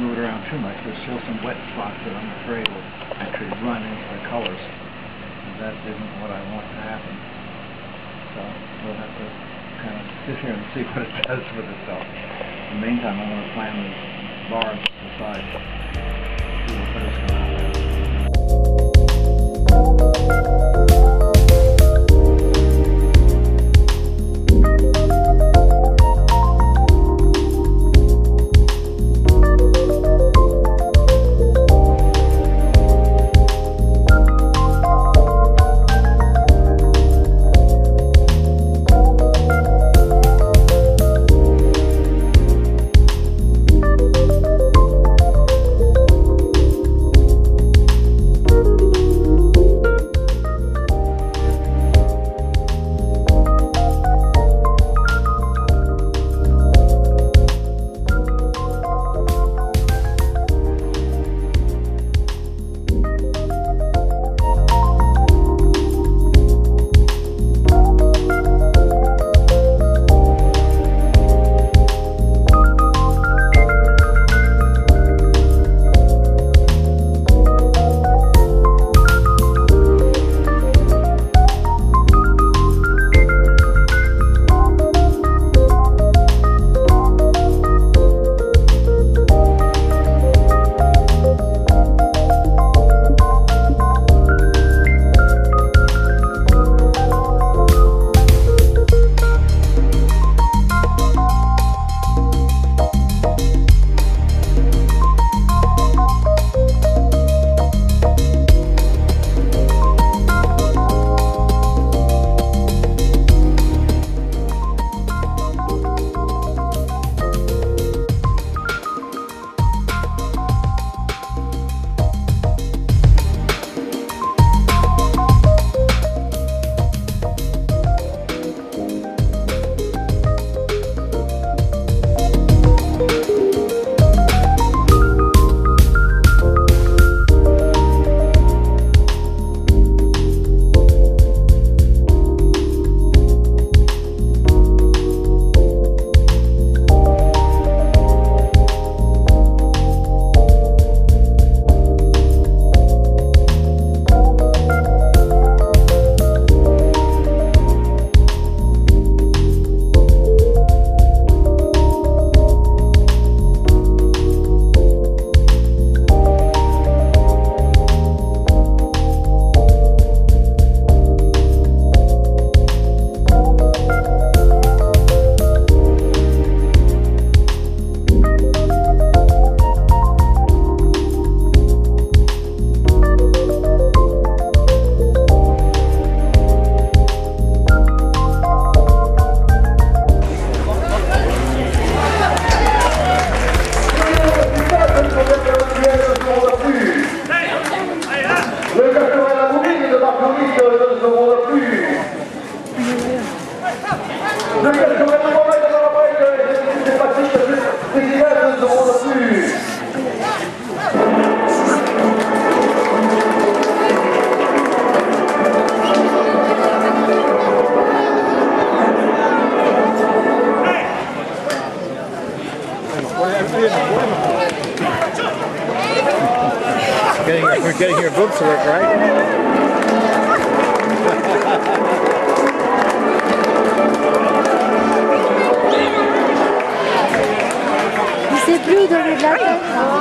move it around too much. There's still some wet spots that I'm afraid will actually run into the colors. And that isn't what I want to happen. So we'll have to kind of sit here and see what it does with itself. In the meantime, I'm going to plan these bars aside. See what colors come out Getting, we're getting your boots, to work, right? C'est plus dans les lapins.